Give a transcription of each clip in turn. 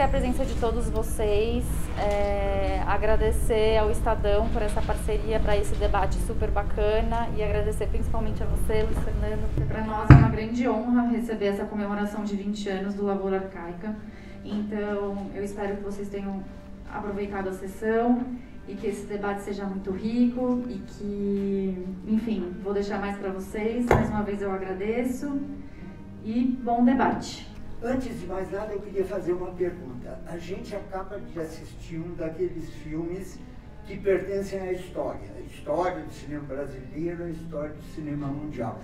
agradecer a presença de todos vocês, é, agradecer ao Estadão por essa parceria para esse debate super bacana e agradecer principalmente a você, Luiz Fernando, para nós é uma grande honra receber essa comemoração de 20 anos do Lavoura Arcaica. Então, eu espero que vocês tenham aproveitado a sessão e que esse debate seja muito rico e que, enfim, vou deixar mais para vocês. Mais uma vez eu agradeço e bom debate. Antes de mais nada, eu queria fazer uma pergunta. A gente acaba de assistir um daqueles filmes que pertencem à história, a história do cinema brasileiro, a história do cinema mundial.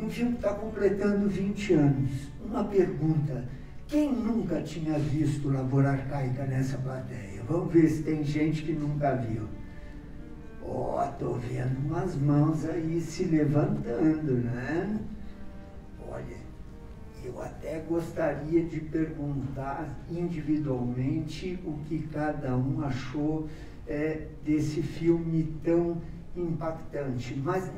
Um filme está completando 20 anos. Uma pergunta: quem nunca tinha visto Lavoura Arcaica nessa plateia? Vamos ver se tem gente que nunca viu. Ó, oh, tô vendo umas mãos aí se levantando, né? Olha, eu até gostaria de perguntar individualmente o que cada um achou é, desse filme tão impactante, mas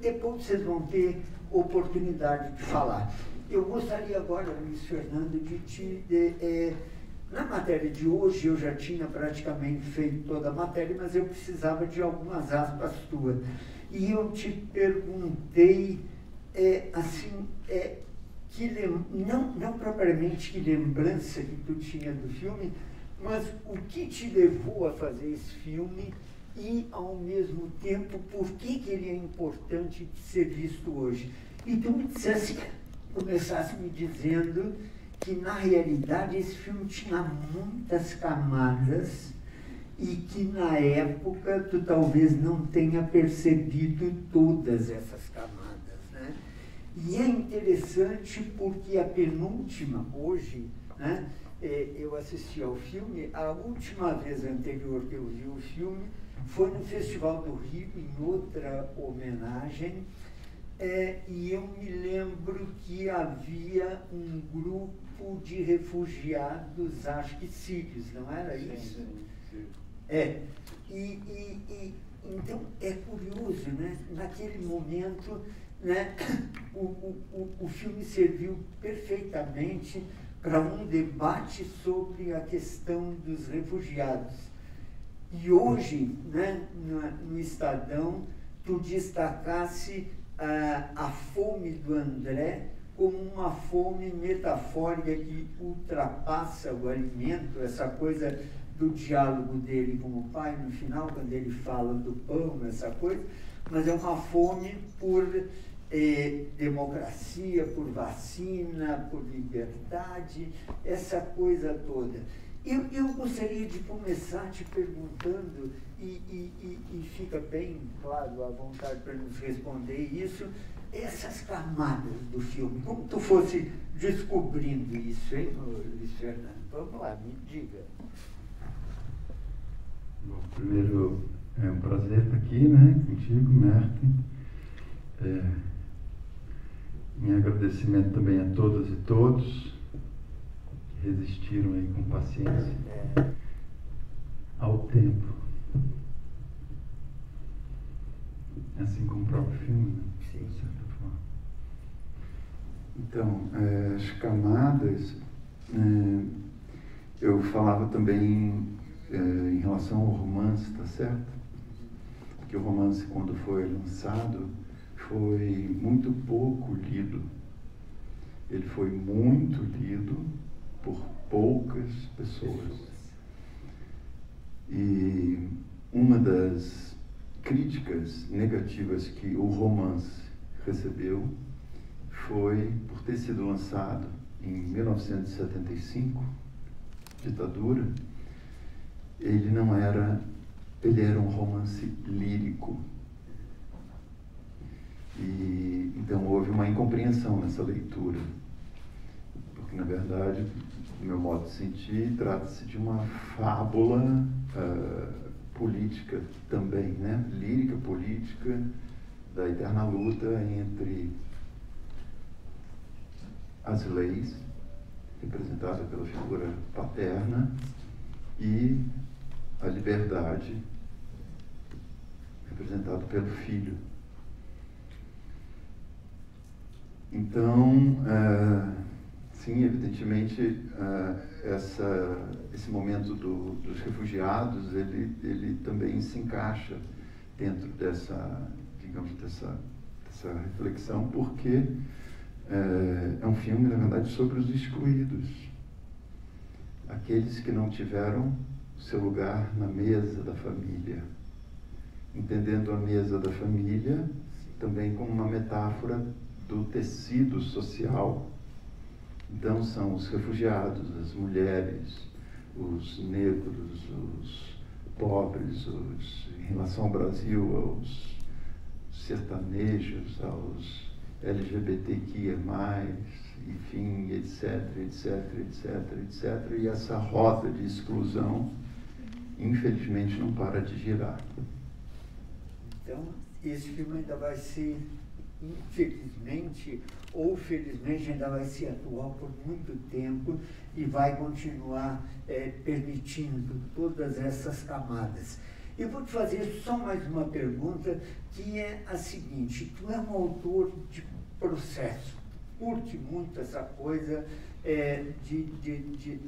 depois vocês vão ter oportunidade de falar. Eu gostaria agora, Luiz Fernando, de te. De, é, na matéria de hoje eu já tinha praticamente feito toda a matéria, mas eu precisava de algumas aspas tuas. E eu te perguntei, é, assim, é, que não, não propriamente que lembrança que tu tinha do filme, mas o que te levou a fazer esse filme e, ao mesmo tempo, por que, que ele é importante de ser visto hoje. E tu me dissesse, começasse me dizendo que, na realidade, esse filme tinha muitas camadas e que, na época, tu talvez não tenha percebido todas essas camadas. E é interessante porque a penúltima, hoje, né, é, eu assisti ao filme, a última vez anterior que eu vi o filme foi no Festival do Rio, em outra homenagem, é, e eu me lembro que havia um grupo de refugiados, acho que sírios, não era isso? Sim, sim. É. E, e, e, então é curioso, né? Naquele momento né, o, o, o filme serviu perfeitamente para um debate sobre a questão dos refugiados. E hoje, né, no, no Estadão, tu destacasse ah, a fome do André como uma fome metafórica que ultrapassa o alimento, essa coisa do diálogo dele com o pai no final, quando ele fala do pão, essa coisa, mas é uma fome por eh, democracia, por vacina, por liberdade, essa coisa toda. Eu, eu gostaria de começar te perguntando, e, e, e, e fica bem claro à vontade para nos responder isso, essas camadas do filme, como tu fosse descobrindo isso, hein, Luiz Fernando? Vamos lá, me diga. Bom, primeiro, é um prazer estar aqui, né, contigo, Merten. É, meu agradecimento também a todas e todos que resistiram aí com paciência ao tempo. Assim como o próprio filme, né? de certa forma. Então, é, as camadas, é, eu falava também é, em relação ao romance, tá certo? O romance, quando foi lançado, foi muito pouco lido. Ele foi muito lido por poucas pessoas. E uma das críticas negativas que o romance recebeu foi por ter sido lançado em 1975, ditadura, ele não era, ele era um romance lírico, e, então houve uma incompreensão nessa leitura, porque na verdade, do meu modo de sentir, trata-se de uma fábula uh, política também, né? lírica política da eterna luta entre as leis, representada pela figura paterna, e a liberdade, representada pelo filho. então, uh, sim, evidentemente, uh, essa, esse momento do, dos refugiados, ele, ele também se encaixa dentro dessa, digamos, dessa, dessa reflexão, porque é, é um filme, na verdade, sobre os excluídos. Aqueles que não tiveram seu lugar na mesa da família. Entendendo a mesa da família também como uma metáfora do tecido social. Então, são os refugiados, as mulheres, os negros, os pobres, os, em relação ao Brasil, aos sertanejos, aos LGBTQIA, enfim, etc, etc, etc, etc. E essa roda de exclusão, infelizmente, não para de girar. Então, esse filme ainda vai ser, infelizmente ou felizmente, ainda vai ser atual por muito tempo e vai continuar é, permitindo todas essas camadas. Eu vou te fazer só mais uma pergunta, que é a seguinte: tu é um autor de processo, curte muito essa coisa é, de, de, de,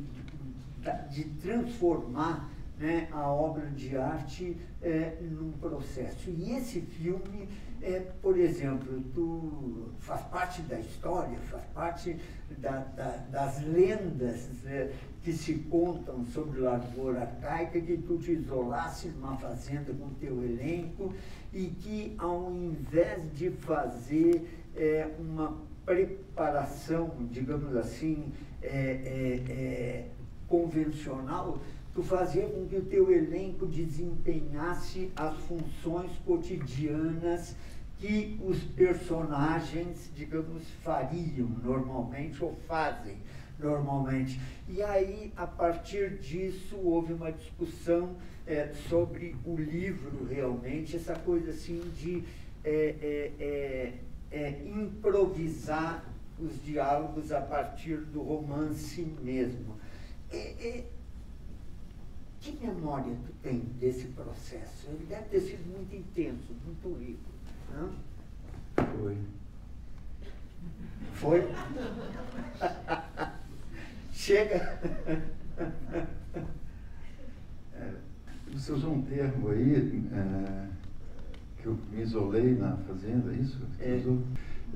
de, transformar né, a obra de arte é, num processo. E esse filme, é, por exemplo, tu faz parte da história, faz parte da, da, das lendas é, que se contam sobre Largor Arcaica, que tu te isolasse numa fazenda com teu elenco e que ao invés de fazer é, uma preparação, digamos assim, é, é, é convencional, tu fazia com que o teu elenco desempenhasse as funções cotidianas que os personagens, digamos, fariam normalmente ou fazem normalmente. E aí, a partir disso, houve uma discussão é, sobre o livro realmente, essa coisa assim de é, é, é, é improvisar os diálogos a partir do romance mesmo. É, que memória tu tem desse processo? Ele deve ter sido muito intenso, muito rico. Não? Foi. Foi? Chega. É, você usou um termo aí, é, que eu me isolei na fazenda, é isso? É.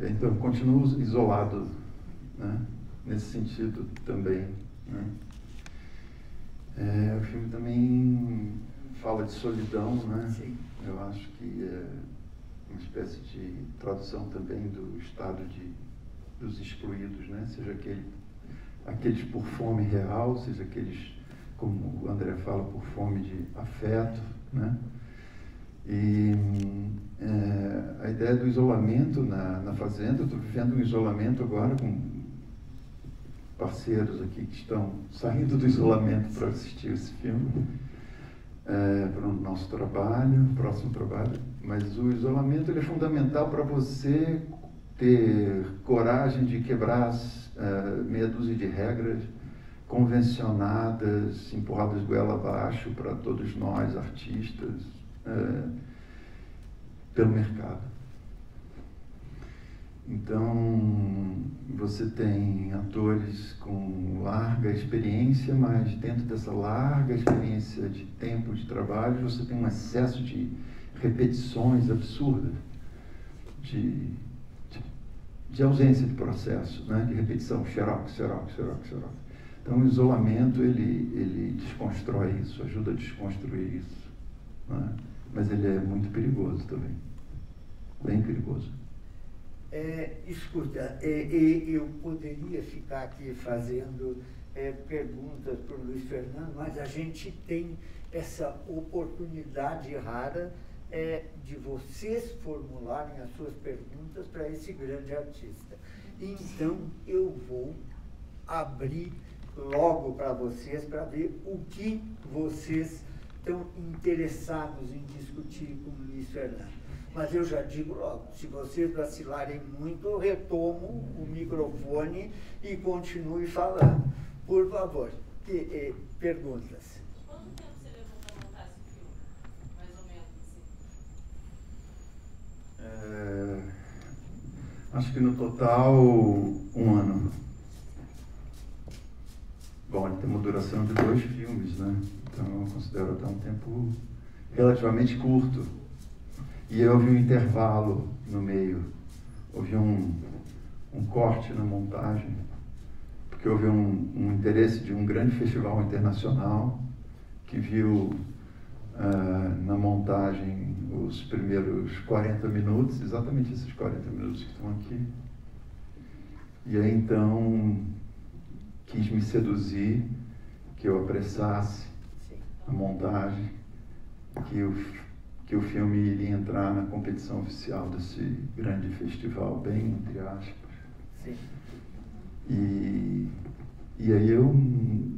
Então, continuo isolado, né? nesse sentido também. Né? É, o filme também fala de solidão, né? Sim. Eu acho que é uma espécie de tradução também do estado de, dos excluídos, né? Seja aquele, aqueles por fome real, seja aqueles, como o André fala, por fome de afeto, né? E é, a ideia do isolamento na, na fazenda, estou vivendo um isolamento agora com parceiros aqui que estão saindo do isolamento para assistir esse filme, é, para o nosso trabalho, próximo trabalho. Mas o isolamento é fundamental para você ter coragem de quebrar as é, meia dúzia de regras convencionadas, empurradas goela abaixo para todos nós, artistas, é, pelo mercado. Então, você tem atores com larga experiência, mas dentro dessa larga experiência de tempo de trabalho, você tem um excesso de repetições absurdas, de, de, de ausência de processo, né? de repetição, xerox, xerox, xerox, xerox. Então, o isolamento, ele, ele desconstrói isso, ajuda a desconstruir isso. Né? Mas ele é muito perigoso também, bem perigoso. É, escuta, é, é, eu poderia ficar aqui fazendo é, perguntas para o Luiz Fernando, mas a gente tem essa oportunidade rara é, de vocês formularem as suas perguntas para esse grande artista. Então, eu vou abrir logo para vocês para ver o que vocês estão interessados em discutir com o Luiz Fernando. Mas eu já digo logo, se vocês vacilarem muito, eu retomo o microfone e continue falando. Por favor, que, eh, perguntas. Quanto tempo você levou para montar esse filme? Mais ou menos assim. É, Acho que no total, um ano. Bom, ele tem uma duração de dois filmes, né? Então eu considero até um tempo relativamente curto. E houve um intervalo no meio, houve um, um corte na montagem, porque houve um, um interesse de um grande festival internacional que viu uh, na montagem os primeiros 40 minutos, exatamente esses 40 minutos que estão aqui. E aí então quis me seduzir, que eu apressasse a montagem, que o, que o filme iria entrar na competição oficial desse grande festival, bem entre aspas. Sim. E e aí eu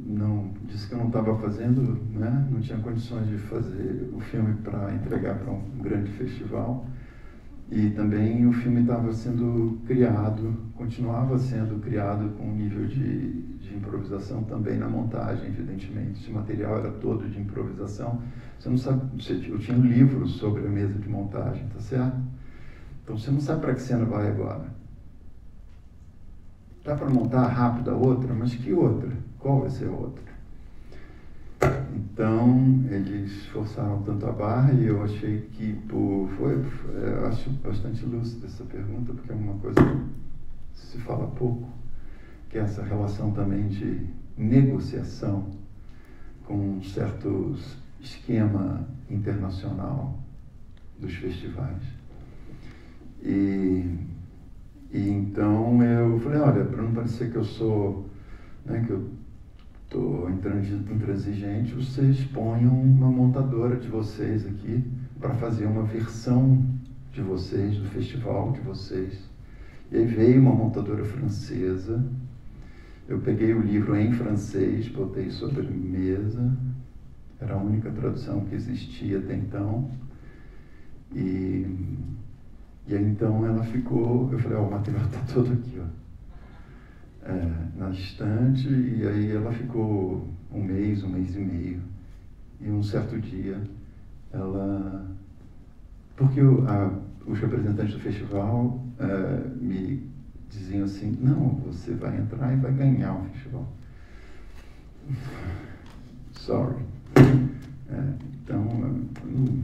não disse que eu não estava fazendo, né? não tinha condições de fazer o filme para entregar para um grande festival. E também o filme estava sendo criado, continuava sendo criado com um nível de, de improvisação também na montagem, evidentemente. Esse material era todo de improvisação. Você não sabe, eu tinha um livro sobre a mesa de montagem, tá certo? Então você não sabe para que cena vai agora. Dá para montar rápido a outra, mas que outra? Qual vai ser a outra? Então, eles forçaram tanto a barra e eu achei que por, foi, eu acho bastante lúcida essa pergunta, porque é uma coisa que se fala pouco, que é essa relação também de negociação com um certo esquema internacional dos festivais. E e então eu falei, olha, para não parecer que eu sou, né, que eu estou intransigente, vocês ponham uma montadora de vocês aqui para fazer uma versão de vocês, do festival de vocês. E aí veio uma montadora francesa, eu peguei o livro em francês, botei sobre a mesa, era a única tradução que existia até então. E e aí então ela ficou, eu falei, ó, oh, o material está todo aqui, ó. É, na estante, e aí ela ficou um mês, um mês e meio. E um certo dia ela. Porque o, a, os representantes do festival é, me diziam assim, não, você vai entrar e vai ganhar o festival. Sorry. É, então, hum,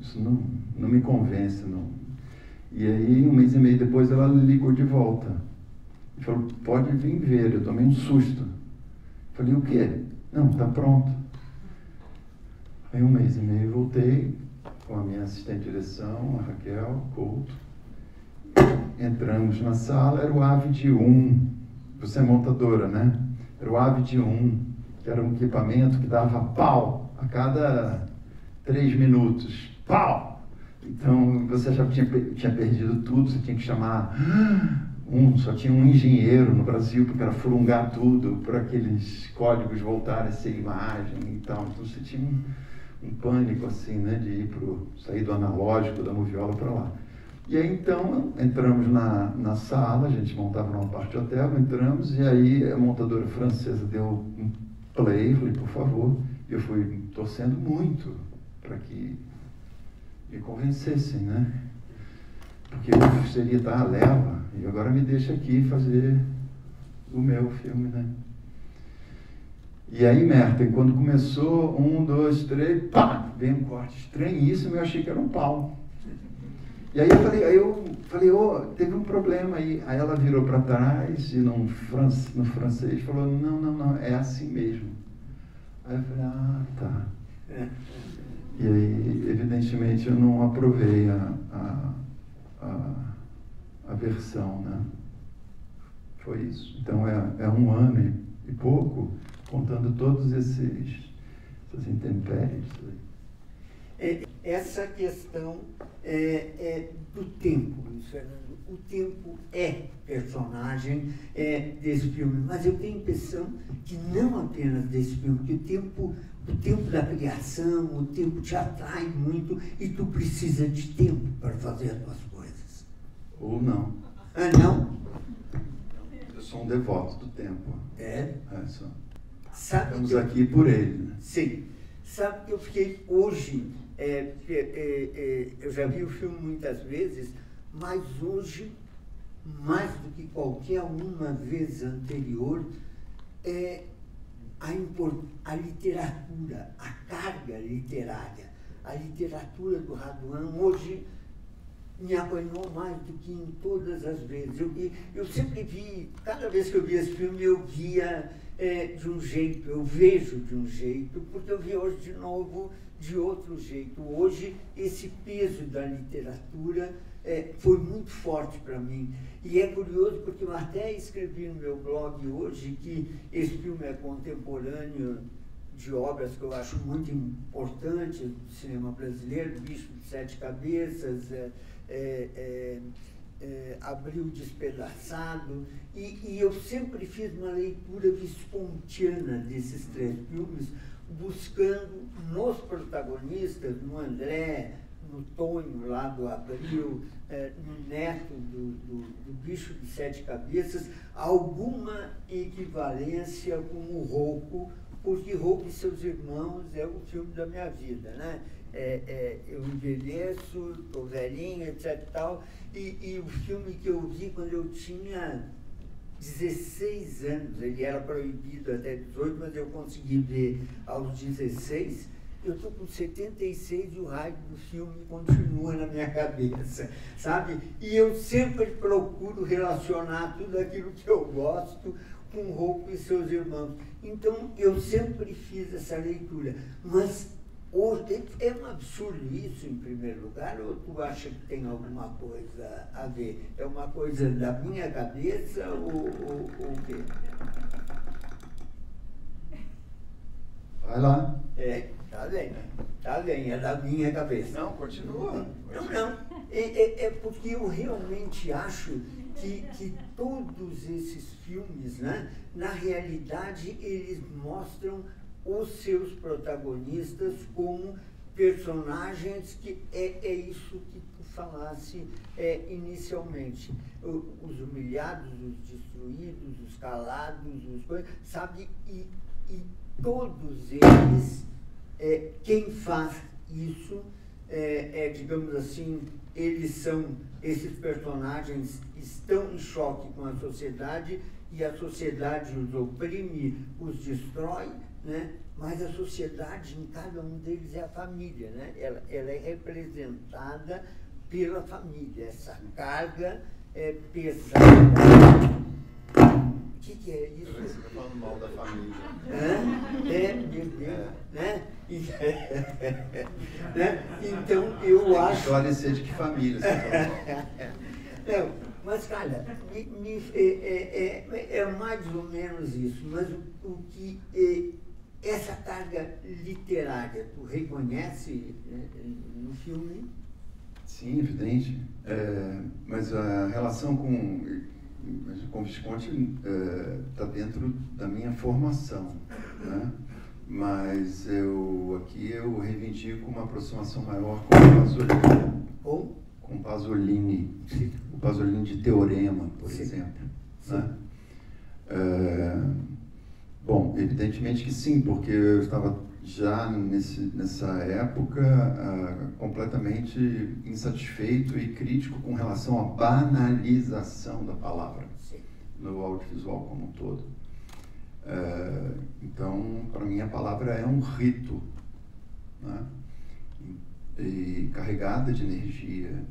isso não, não me convence, não e aí, um mês e meio depois, ela ligou de volta. E falou, pode vir ver, eu tomei um susto. Falei, o quê? Não, tá pronto. Aí um mês e meio voltei com a minha assistente de direção, a Raquel Couto. Entramos na sala, era o AVE de 1. Você é montadora, né? Era o AVE de 1, que era um equipamento que dava pau a cada três minutos. Pau! Então você já tinha, tinha perdido tudo, você tinha que chamar um, só tinha um engenheiro no Brasil porque era furungar tudo para aqueles códigos voltarem a ser imagem e tal. Então você tinha um, um pânico assim, né, de ir pro, sair do analógico da moviola para lá. E aí então entramos na, na sala, a gente montava numa parte hotel, entramos e aí a montadora francesa deu um play, falei, por favor, eu fui torcendo muito para que me convencessem, né? Porque eu seria estar a leva, e agora me deixa aqui fazer o meu filme, né? E aí, Merten, quando começou, um, dois, três, pá, vem um corte estranhíssimo, eu achei que era um pau. E aí eu falei, aí eu falei, oh, teve um problema aí. Aí ela virou para trás e no, france, no francês falou, não, não, não, é assim mesmo. Aí eu falei, ah, tá. E aí, evidentemente, eu não aprovei a, a, a, a versão, né? Foi isso. Então, é, é um ano e, e pouco, contando todos esses, essas intempéries. É, essa questão é, é do tempo, Luiz Fernando. O tempo é personagem é, desse filme, mas eu tenho a impressão que não apenas desse filme, que o tempo o tempo da criação, o tempo te atrai muito e tu precisa de tempo para fazer as tuas coisas. Ou não. Ah, não? Eu sou um devoto do tempo. É? É, só. Sabe Estamos eu, aqui por ele. Né? Sim. Sabe que eu fiquei hoje, é, é, é, eu já vi o filme muitas vezes, mas hoje mais do que qualquer uma vez anterior, é a, a literatura, a carga literária. A literatura do Raduan hoje me apanhou mais do que em todas as vezes. Eu, eu sempre vi, cada vez que eu via esse filme, eu via é, de um jeito, eu vejo de um jeito, porque eu vi hoje de novo de outro jeito. Hoje, esse peso da literatura é, foi muito forte para mim. E é curioso porque eu até escrevi no meu blog hoje que esse filme é contemporâneo de obras que eu acho muito importantes do cinema brasileiro, Bicho de Sete Cabeças, é, é, é, é, Abril Despedaçado, e, e, eu sempre fiz uma leitura viscontiana desses três filmes, buscando nos protagonistas, no André, no Tonho lá do Abril, é, no Neto do, do, do, Bicho de Sete Cabeças, alguma equivalência com o Rouco, porque Rouco e seus irmãos é o filme da minha vida, né? É, é, eu envelheço, estou velhinho, etc. Tal, e, e o filme que eu vi quando eu tinha 16 anos, ele era proibido até 18, mas eu consegui ver aos 16 eu estou com 76 e o raio do filme continua na minha cabeça, sabe? E eu sempre procuro relacionar tudo aquilo que eu gosto com o Rouco e seus irmãos. Então, eu sempre fiz essa leitura. Mas hoje, é um absurdo isso, em primeiro lugar, ou tu acha que tem alguma coisa a ver? É uma coisa da minha cabeça ou, ou, ou o quê? Vai lá. É. Tá bem, tá bem, é da minha cabeça. Não, continua. Não, não. É, é, é porque eu realmente acho que, que todos esses filmes, né, na realidade, eles mostram os seus protagonistas como personagens que é, é isso que tu falasse é, inicialmente. Os humilhados, os destruídos, os calados, os coisas, sabe? E, e todos eles é, quem faz isso é, é, digamos assim, eles são, esses personagens estão em choque com a sociedade e a sociedade os oprime, os destrói, né? mas a sociedade em cada um deles é a família, né? ela, ela é representada pela família, essa carga é pesada o que, que, é isso? Você está falando mal da família. É, meu Deus. É. Né? né? Então, eu acho. Esclarecer de que família você está Não, mas, cara, me, me, é, é, é, é, mais ou menos isso. Mas o, o que. É, essa carga literária, tu reconhece né, no filme? Sim, evidente. É, mas a relação com com Visconti está uh, dentro da minha formação, né? Mas eu aqui eu reivindico uma aproximação maior com o Pasolini. Ou? Com Pasolini. O Pasolini de Teorema, por sim. exemplo. Sim. Né? Uh, bom, evidentemente que sim, porque eu estava já nesse, nessa época uh, completamente insatisfeito e crítico com relação à banalização da palavra Sim. no audiovisual como um todo. Uh, então, para mim, a palavra é um rito, né? e, e carregada de energia,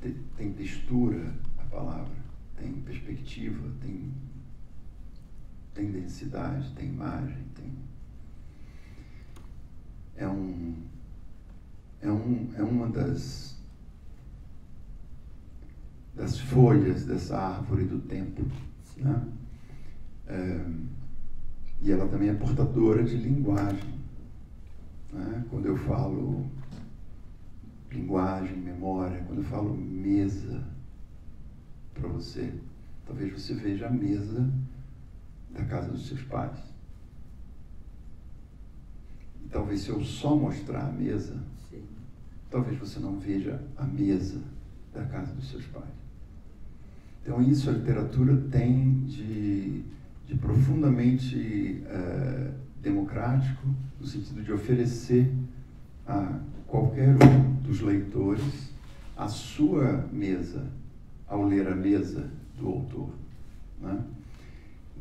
te, tem textura a palavra, tem perspectiva, tem, tem densidade, tem imagem, tem é, um, é, um, é uma das, das folhas dessa árvore do tempo. Né? É, e ela também é portadora de linguagem. Né? Quando eu falo linguagem, memória, quando eu falo mesa para você, talvez você veja a mesa da casa dos seus pais. Talvez se eu só mostrar a mesa, Sim. talvez você não veja a mesa da casa dos seus pais. Então isso a literatura tem de, de profundamente uh, democrático, no sentido de oferecer a qualquer um dos leitores a sua mesa ao ler a mesa do autor. Né?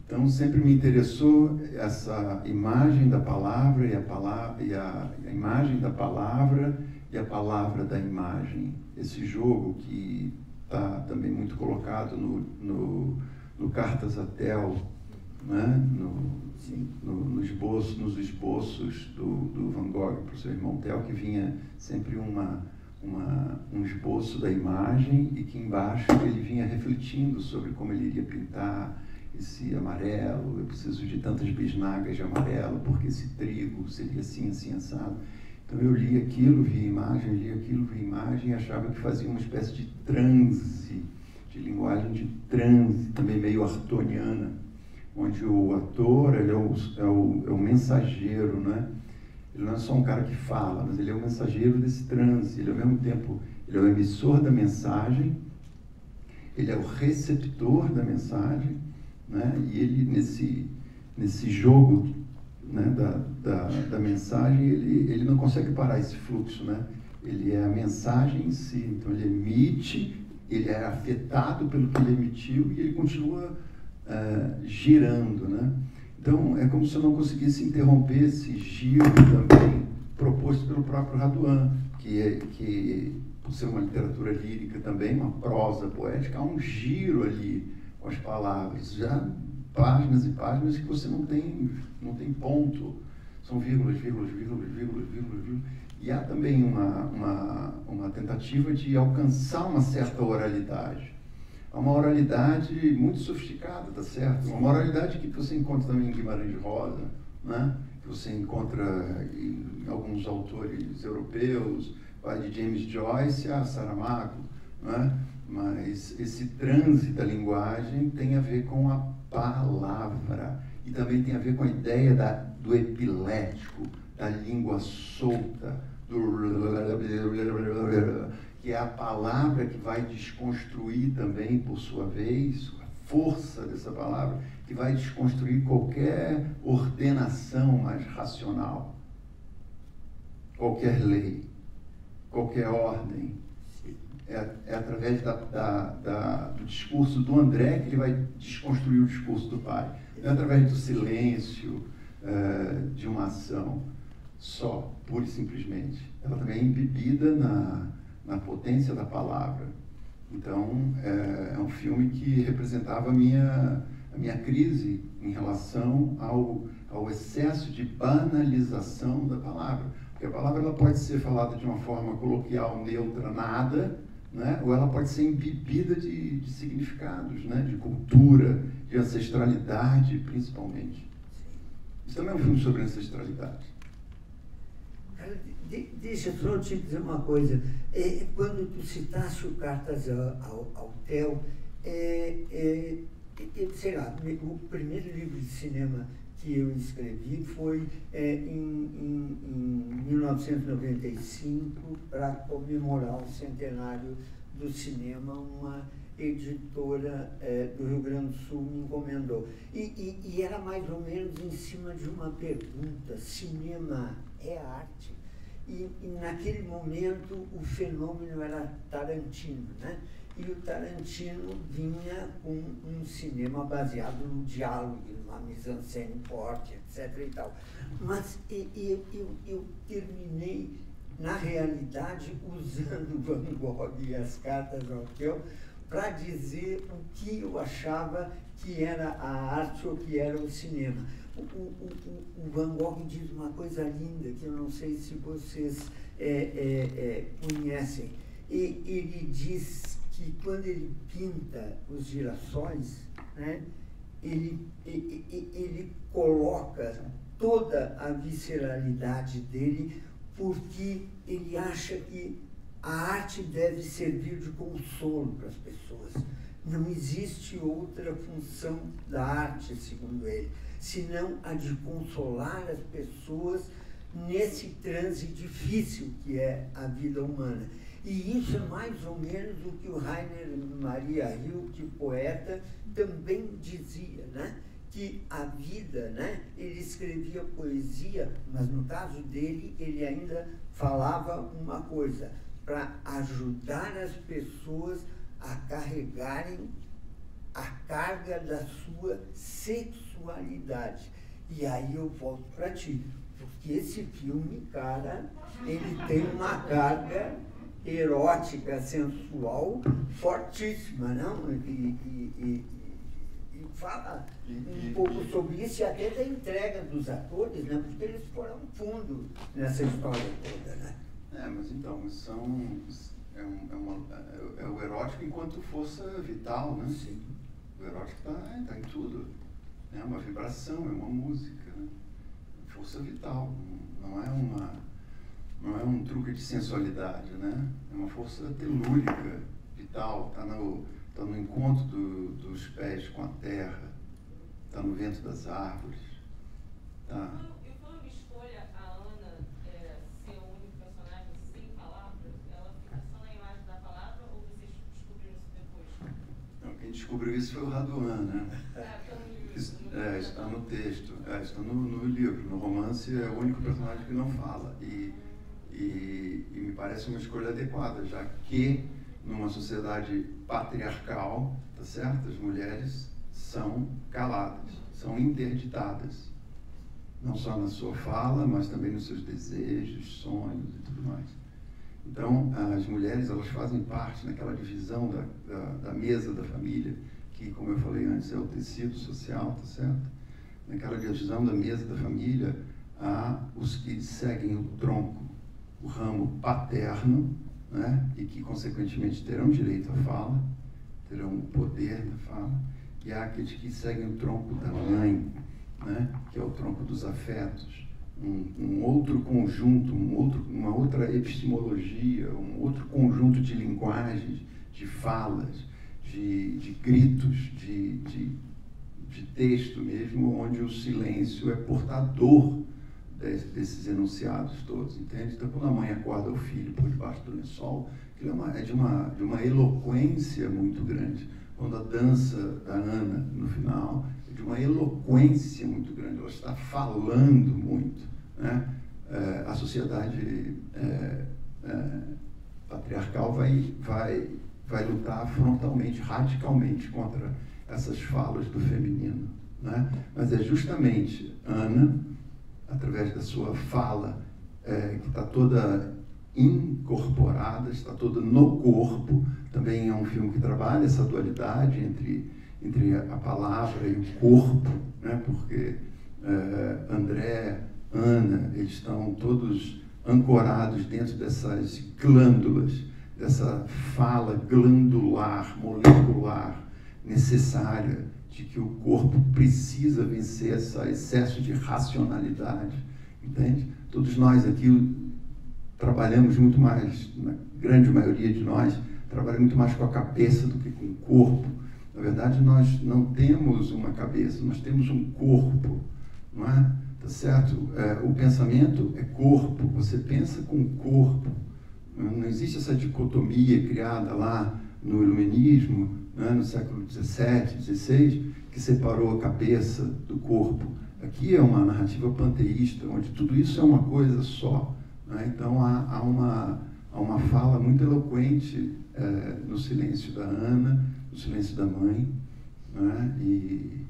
Então sempre me interessou essa imagem da palavra e a, palavra, e a, a imagem da palavra e a palavra da imagem. Esse jogo que está também muito colocado no, no, no Cartas a Tel, né? no, no, no esboço, nos esboços do, do Van Gogh para o seu irmão Tel, que vinha sempre uma, uma, um esboço da imagem e que embaixo ele vinha refletindo sobre como ele iria pintar esse amarelo, eu preciso de tantas bisnagas de amarelo, porque esse trigo seria assim, assim, assado. Então eu li aquilo, vi imagem, li aquilo, vi imagem e achava que fazia uma espécie de transe, de linguagem de transe, também meio artoniana, onde o ator ele é, o, é, o, é o mensageiro, né? Ele não é só um cara que fala, mas ele é o mensageiro desse transe, ele ao mesmo tempo ele é o emissor da mensagem, ele é o receptor da mensagem, né? e ele nesse, nesse jogo né, da, da, da, mensagem, ele, ele não consegue parar esse fluxo, né? Ele é a mensagem em si, então ele emite, ele é afetado pelo que ele emitiu e ele continua uh, girando, né? Então é como se eu não conseguisse interromper esse giro também proposto pelo próprio Raduan, que é que por ser uma literatura lírica também, uma prosa poética, há um giro ali com as palavras, já páginas e páginas que você não tem, não tem ponto. São vírgulas, vírgulas, vírgulas, vírgulas, vírgulas, vírgulas. E há também uma, uma, uma tentativa de alcançar uma certa oralidade. É uma oralidade muito sofisticada, tá certo? Uma oralidade que você encontra também em Guimarães Rosa, né? que você encontra em alguns autores europeus, de James Joyce a Saramago, né? Mas esse transe da linguagem tem a ver com a palavra e também tem a ver com a ideia da, do epilético, da língua solta, do que é a palavra que vai desconstruir também, por sua vez, a força dessa palavra, que vai desconstruir qualquer ordenação mais racional, qualquer lei, qualquer ordem é, é através da, da, da, do discurso do André que ele vai desconstruir o discurso do pai. Não é através do silêncio é, de uma ação só, pura e simplesmente. Ela também é embebida na, na potência da palavra. Então, é, é um filme que representava a minha, a minha crise em relação ao, ao excesso de banalização da palavra. Porque a palavra ela pode ser falada de uma forma coloquial, neutra, nada, né? ou ela pode ser embebida de, de significados, né? de cultura, de ancestralidade, principalmente. Isso também é um filme sobre ancestralidade. De, deixa só te dizer uma coisa. É, quando tu citaste o Cartas ao, ao Theo, é, é, é, sei lá, o primeiro livro de cinema que eu escrevi foi é, em, em, em 1995, para comemorar o centenário do cinema, uma editora é, do Rio Grande do Sul me encomendou. E, e, e, era mais ou menos em cima de uma pergunta: cinema é arte? E, e naquele momento o fenômeno era Tarantino, né? E o Tarantino vinha com um cinema baseado no diálogo, numa mise-en-scène forte, etc. E tal. Mas e, e, eu, eu terminei, na realidade, usando Van Gogh e as cartas ao Theo para dizer o que eu achava que era a arte ou que era o cinema. O, o, o, o Van Gogh diz uma coisa linda que eu não sei se vocês é, é, é, conhecem. E, ele diz que quando ele pinta os girassóis, né, ele, ele, ele coloca toda a visceralidade dele porque ele acha que a arte deve servir de consolo para as pessoas. Não existe outra função da arte, segundo ele, senão a de consolar as pessoas nesse transe difícil que é a vida humana. E isso é mais ou menos o que o Rainer Maria Rilke, poeta, também dizia, né? que a vida, né? ele escrevia poesia, mas no caso dele, ele ainda falava uma coisa, para ajudar as pessoas a carregarem a carga da sua sexualidade. E aí eu volto para ti, porque esse filme, cara, ele tem uma carga erótica, sensual, fortíssima, não? E, e, e, e fala um pouco sobre isso e até da entrega dos atores, né? Porque eles foram fundo nessa história toda, né? É, mas então, são. É, um, é, uma, é, é o erótico enquanto força vital, né? Sim. O erótico está tá em tudo. É uma vibração, é uma música, né? Força vital. Não é uma não é um truque de sensualidade, né? É uma força telúrica, vital, está no, tá no encontro do, dos pés com a terra, está no vento das árvores. Tá. E quando a escolha a Ana é, ser o único personagem sem palavras, ela fica só na imagem da palavra ou vocês descobriram isso depois? Então, quem descobriu isso foi o Raduan, né? É, tá Isso- É, está no texto, é, está no, no livro. No romance é o único personagem que não fala. E, e, e me parece uma escolha adequada, já que numa sociedade patriarcal, tá certo? As mulheres são caladas, são interditadas. Não só na sua fala, mas também nos seus desejos, sonhos e tudo mais. Então, as mulheres, elas fazem parte naquela divisão da, da, da mesa da família, que, como eu falei antes, é o tecido social, tá certo? Naquela divisão da mesa da família, há os que seguem o tronco, o ramo paterno, né? e que, consequentemente, terão direito à fala, terão o poder da fala, e há aqueles que seguem o tronco da mãe, né? que é o tronco dos afetos, um, um outro conjunto, um outro, uma outra epistemologia, um outro conjunto de linguagens, de falas, de, de gritos, de, de, de texto mesmo, onde o silêncio é portador desses enunciados todos, entende? Então, quando a mãe acorda o filho por debaixo do lençol, aquilo é, uma, é de, uma, de uma eloquência muito grande. Quando a dança da Ana, no final, é de uma eloquência muito grande, ela está falando muito. Né? Eh, a sociedade eh, eh, patriarcal vai, vai, vai lutar frontalmente, radicalmente contra essas falas do feminino. Né? Mas é justamente Ana, através da sua fala, eh, que está toda incorporada, está toda no corpo. Também é um filme que trabalha essa dualidade entre, entre a palavra e o corpo, né? porque eh, André, Ana, eles estão todos ancorados dentro dessas glândulas, dessa fala glandular, molecular necessária de que o corpo precisa vencer esse excesso de racionalidade, entende? Todos nós aqui trabalhamos muito mais, na grande maioria de nós, trabalha muito mais com a cabeça do que com o corpo. Na verdade, nós não temos uma cabeça, nós temos um corpo, não é? Tá certo? É, o pensamento é corpo, você pensa com o corpo. Não existe essa dicotomia criada lá no iluminismo, né, no século XVII, XVI, que separou a cabeça do corpo. Aqui é uma narrativa panteísta, onde tudo isso é uma coisa só. Né? Então há, há, uma, há uma fala muito eloquente é, no silêncio da Ana, no silêncio da mãe, né? e,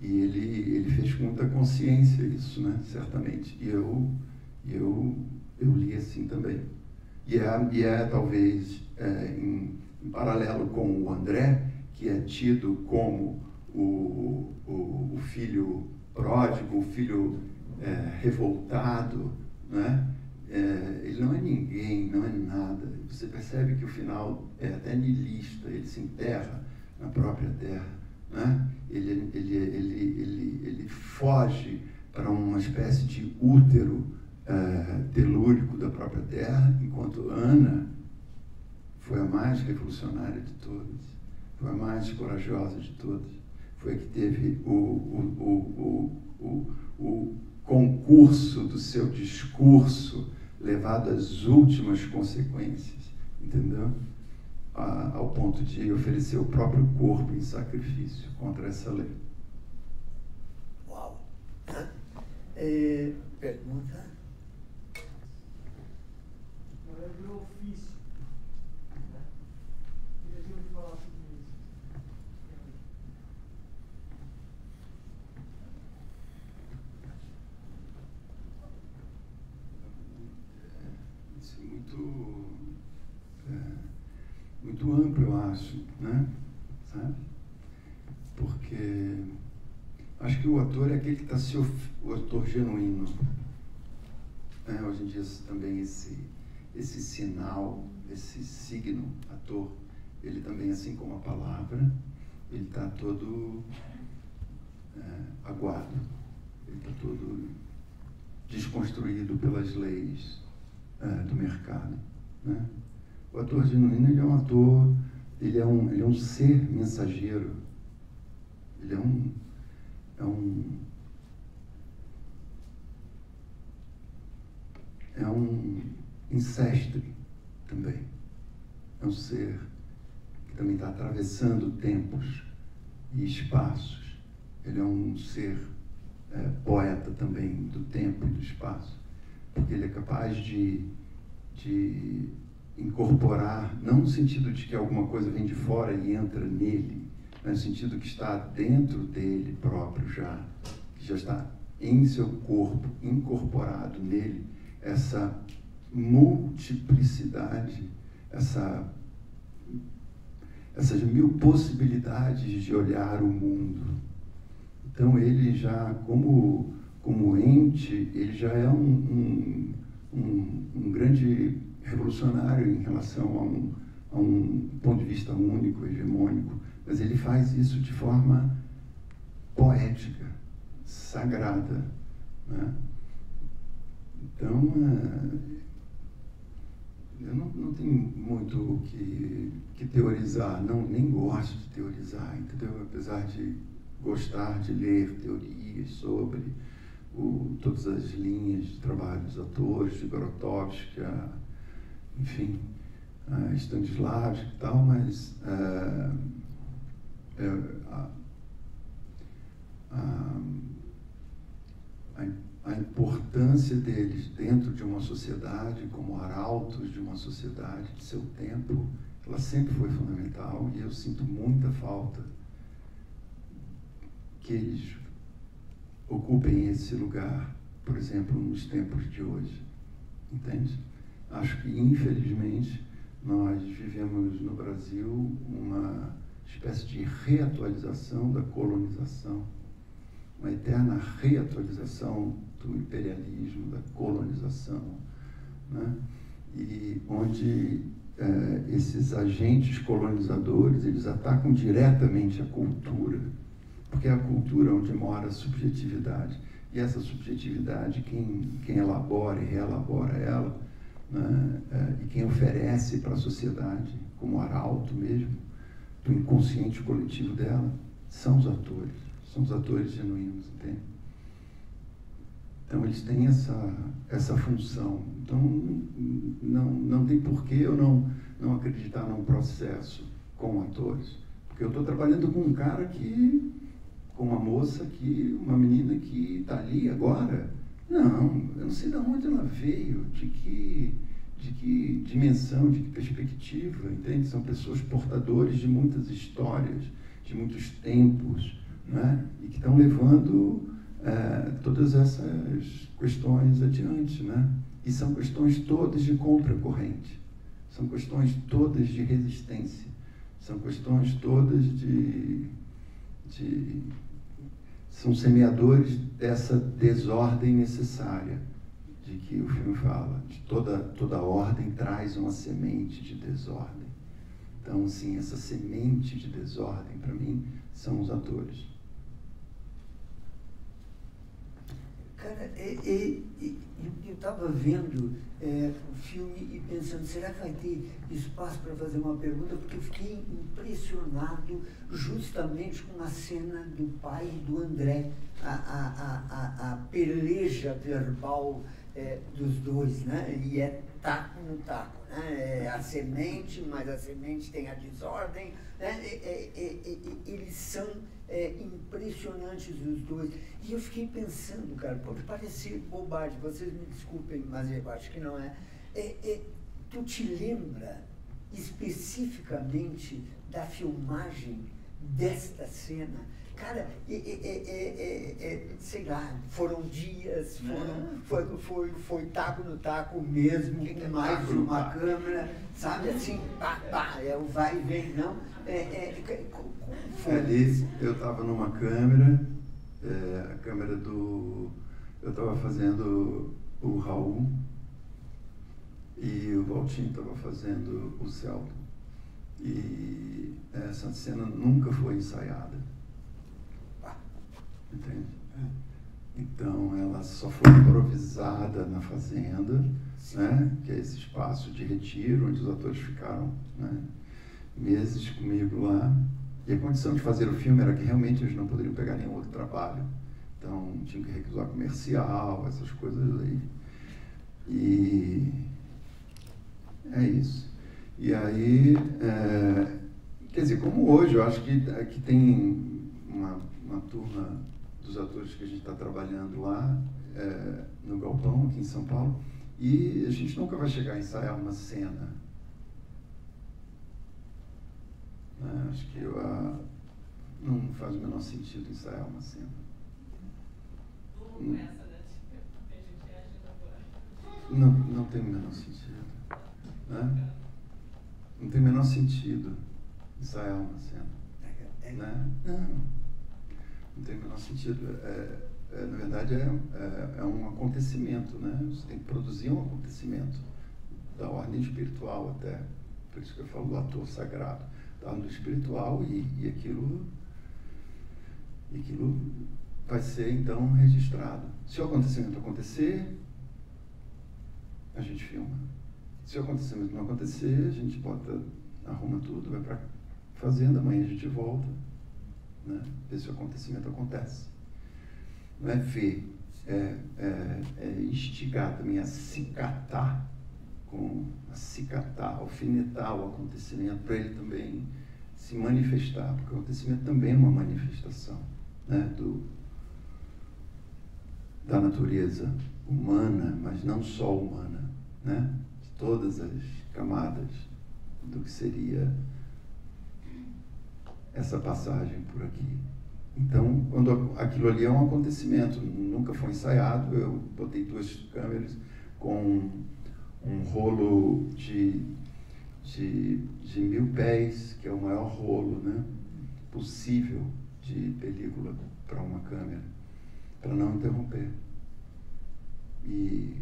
e ele, ele fez com muita consciência isso, né? certamente. E eu, eu, eu li assim também. E é, e é talvez é, em, em paralelo com o André, que é tido como o, o, o filho pródigo, o filho é, revoltado, né? É, ele não é ninguém, não é nada. Você percebe que o final é até niilista, ele se enterra na própria terra. Né? Ele, ele, ele, ele, ele foge para uma espécie de útero é, telúrico da própria terra, enquanto Ana foi a mais revolucionária de todas, foi a mais corajosa de todas, foi a que teve o, o, o, o, o, o concurso do seu discurso levado às últimas consequências, entendeu? A, ao ponto de oferecer o próprio corpo em sacrifício contra essa lei. Uau! É, pergunta? Agora virou ofício. Né? Queria te ouvir falar sobre isso. Muito, é, muito amplo, eu acho, né? Sabe? Porque acho que o ator é aquele que está se o ator genuíno. É, hoje em dia também esse, esse sinal, esse signo, ator, ele também, assim como a palavra, ele está todo é, aguado, ele está todo desconstruído pelas leis é, do mercado. Né? O ator genuíno ele é um ator, ele é um, ele é um ser mensageiro, ele é um, é um é um incestre também. É um ser que também está atravessando tempos e espaços. Ele é um ser é, poeta também do tempo e do espaço, ele é capaz de, de incorporar, não no sentido de que alguma coisa vem de fora e entra nele, mas no sentido que está dentro dele próprio já, que já está em seu corpo, incorporado nele, essa multiplicidade, essa, essas mil possibilidades de olhar o mundo. Então ele já, como, como ente, ele já é um, um, um, um grande revolucionário em relação a um, a um ponto de vista único, hegemônico, mas ele faz isso de forma poética, sagrada. Né? Então, é, eu não, não tenho muito o que, que teorizar, não, nem gosto de teorizar, entendeu? Apesar de gostar de ler teorias sobre o, todas as linhas de trabalho dos atores, de Grotowski, a, enfim, a Stanislavski e tal, mas a, a, a a importância deles dentro de uma sociedade, como arautos de uma sociedade de seu tempo, ela sempre foi fundamental e eu sinto muita falta que eles ocupem esse lugar, por exemplo, nos tempos de hoje. Entende? Acho que, infelizmente, nós vivemos no Brasil uma espécie de reatualização da colonização, uma eterna reatualização do imperialismo, da colonização, né? e onde é, esses agentes colonizadores eles atacam diretamente a cultura, porque é a cultura onde mora a subjetividade. E essa subjetividade, quem, quem elabora e reelabora ela, né, é, e quem oferece para a sociedade, como arauto mesmo, do inconsciente coletivo dela, são os atores, são os atores genuínos, entende? Então, eles têm essa, essa função. Então, não, não tem porquê eu não, não acreditar num processo com atores. Porque eu estou trabalhando com um cara que, com uma moça que, uma menina que está ali agora. Não, eu não sei de onde ela veio, de que, de que dimensão, de que perspectiva, entende? São pessoas portadores de muitas histórias, de muitos tempos, né? e que estão levando é, todas essas questões adiante, né? E são questões todas de contracorrente, são questões todas de resistência, são questões todas de, de são semeadores dessa desordem necessária de que o filme fala, de toda toda ordem traz uma semente de desordem. Então, sim, essa semente de desordem para mim são os atores. Cara, é, é, eu estava vendo é, o filme e pensando, será que vai ter espaço para fazer uma pergunta? Porque eu fiquei impressionado justamente com a cena do pai do André, a, a, a, a peleja verbal é, dos dois, né? E é taco no taco, né? É a semente, mas a semente tem a desordem, né? eles são é, impressionantes os dois. E eu fiquei pensando, cara, pode parecer bobagem, vocês me desculpem, mas eu acho que não é. é, é tu te lembra especificamente da filmagem desta cena? Cara, é, é, é, sei lá, foram dias, foram, foi, foi, foi taco no taco mesmo, com mais uma câmera, sabe, assim, pá, pá, é o vai e vem, não. Foi? Ali eu estava numa câmera, a câmera do. Eu estava fazendo o Raul e o Valtinho estava fazendo o Celto. E essa cena nunca foi ensaiada. Entende? Então ela só foi improvisada na fazenda, né? que é esse espaço de retiro onde os atores ficaram né? Meses comigo lá. E a condição de fazer o filme era que realmente eles não poderiam pegar nenhum outro trabalho. Então tinham que recusar comercial, essas coisas aí. E é isso. E aí, é, quer dizer, como hoje, eu acho que, que tem uma, uma turma dos atores que a gente está trabalhando lá é, no Galpão, aqui em São Paulo, e a gente nunca vai chegar a ensaiar uma cena. Né? Acho que eu, a, não faz o menor sentido ensaiar uma cena. Não, não, não tem o menor sentido. Né? Não tem o menor sentido ensaiar uma cena. É, é. Né? Não não tem o menor sentido. É, é, na verdade, é, é, é, um acontecimento, né? Você tem que produzir um acontecimento da ordem espiritual até. Por isso que eu falo do ator sagrado. Ordem espiritual e, e aquilo, e aquilo vai ser, então, registrado. Se o acontecimento acontecer, a gente filma. Se o acontecimento não acontecer, a gente bota, arruma tudo, vai para fazenda, amanhã a gente volta né? ver se o acontecimento acontece. Não é ver, é, é, é instigar também a cicatar, com, a cicatar, alfinetar o acontecimento para ele também se manifestar, porque o acontecimento também é uma manifestação né? Do, da natureza humana, mas não só humana, né? de todas as camadas do que seria essa passagem por aqui. Então, quando aquilo ali é um acontecimento, nunca foi ensaiado, eu botei duas câmeras com um rolo de, de, de mil pés, que é o maior rolo né, possível de película para uma câmera, para não interromper. E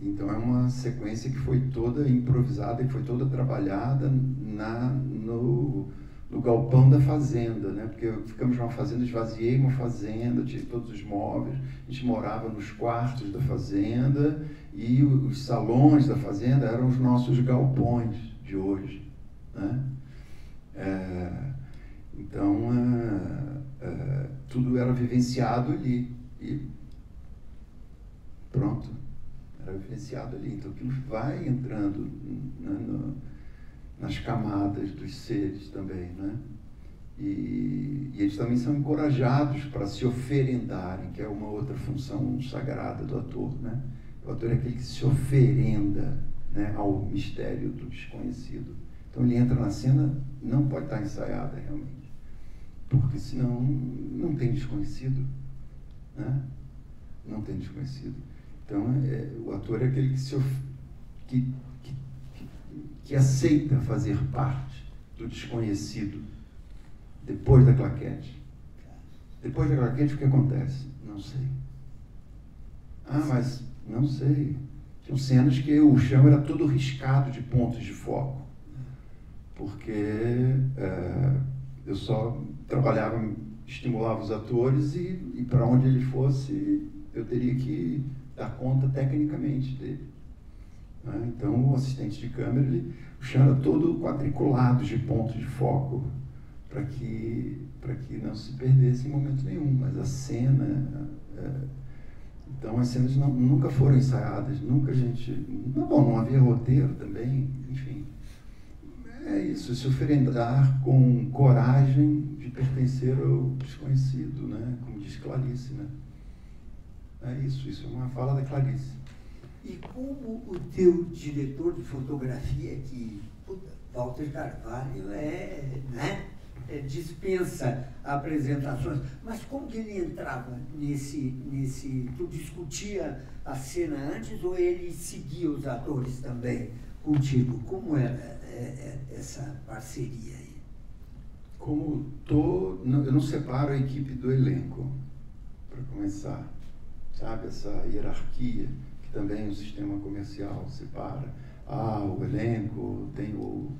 então é uma sequência que foi toda improvisada e foi toda trabalhada na no no galpão da fazenda, né? Porque ficamos numa fazenda, esvaziei uma fazenda, tive todos os móveis, a gente morava nos quartos da fazenda e os salões da fazenda eram os nossos galpões de hoje, né? É, então, é, é, tudo era vivenciado ali e pronto, era vivenciado ali. Então, aquilo vai entrando né, no, nas camadas dos seres também, né? E, e, eles também são encorajados para se oferendarem, que é uma outra função sagrada do ator, né? O ator é aquele que se oferenda né, ao mistério do desconhecido. Então ele entra na cena, não pode estar ensaiada realmente, porque senão não tem desconhecido, né? Não tem desconhecido. Então é, o ator é aquele que se que que aceita fazer parte do desconhecido depois da claquete. Depois da claquete, o que acontece? Não sei. Ah, mas não sei. Tinham cenas que o chão era todo riscado de pontos de foco. Porque é, eu só trabalhava, estimulava os atores e, e para onde ele fosse, eu teria que dar conta tecnicamente dele. Né? Então, o assistente de câmera, ele, o chão era todo quadriculado de pontos de foco para que, que não se perdesse em momento nenhum. Mas a cena. É, então, as cenas não, nunca foram ensaiadas, nunca a gente. Não, bom, não havia roteiro também, enfim. É isso, se oferendar com coragem de pertencer ao desconhecido, né? como diz Clarice. Né? É isso, isso é uma fala da Clarice. E como o teu diretor de fotografia, que puta, Walter Carvalho é, né? é, dispensa apresentações. Mas como que ele entrava nesse, nesse. Tu discutia a cena antes ou ele seguia os atores também contigo? Como era é, é, essa parceria aí? Como tô, eu não separo a equipe do elenco, para começar, sabe? Essa hierarquia também o sistema comercial separa. Ah, o elenco tem o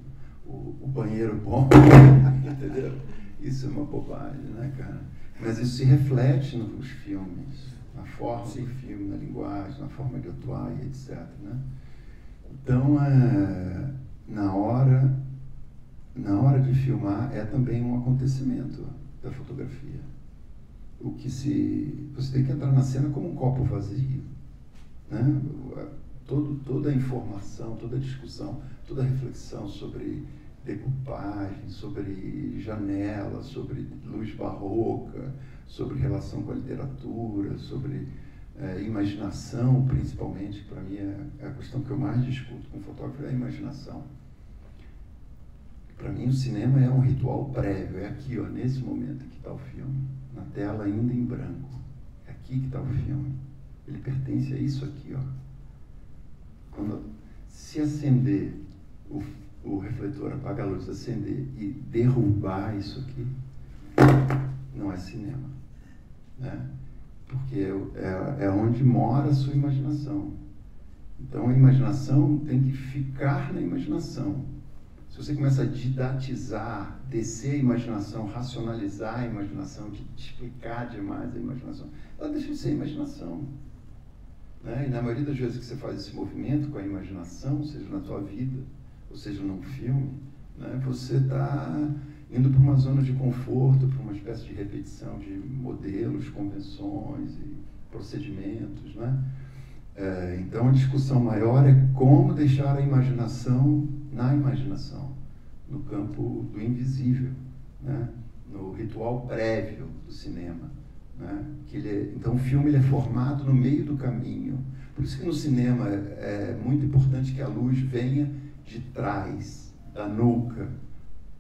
o, o banheiro bom, entendeu? Isso é uma bobagem, né, cara? Mas isso se reflete nos filmes, na forma Sim. do filme, na linguagem, na forma de atuar e etc. Né? Então, é, na hora, na hora de filmar é também um acontecimento da fotografia. O que se você tem que entrar na cena como um copo vazio, né? Todo, toda a informação, toda a discussão toda a reflexão sobre decupagem, sobre janela, sobre luz barroca, sobre relação com a literatura, sobre é, imaginação, principalmente, para mim é, é, a questão que eu mais discuto com fotógrafo é a imaginação. Para mim o cinema é um ritual prévio, é aqui, ó, nesse momento que está o filme, na tela ainda em branco. É aqui que está o filme. Ele pertence a isso aqui, ó. Quando se acender o, o refletor apagar a luz, acender e derrubar isso aqui, não é cinema. Né? Porque é, é onde mora a sua imaginação. Então a imaginação tem que ficar na imaginação. Se você começa a didatizar, descer a imaginação, racionalizar a imaginação, de explicar demais a imaginação, ela deixa de ser imaginação. Né? E na maioria das vezes que você faz esse movimento com a imaginação, seja na tua vida, ou seja, num filme, né, você está indo para uma zona de conforto, para uma espécie de repetição de modelos, convenções e procedimentos. Né? É, então, a discussão maior é como deixar a imaginação na imaginação, no campo do invisível, né? no ritual prévio do cinema. Né? Que ele então, o filme ele é formado no meio do caminho. Por isso que no cinema é, é muito importante que a luz venha de trás, da nuca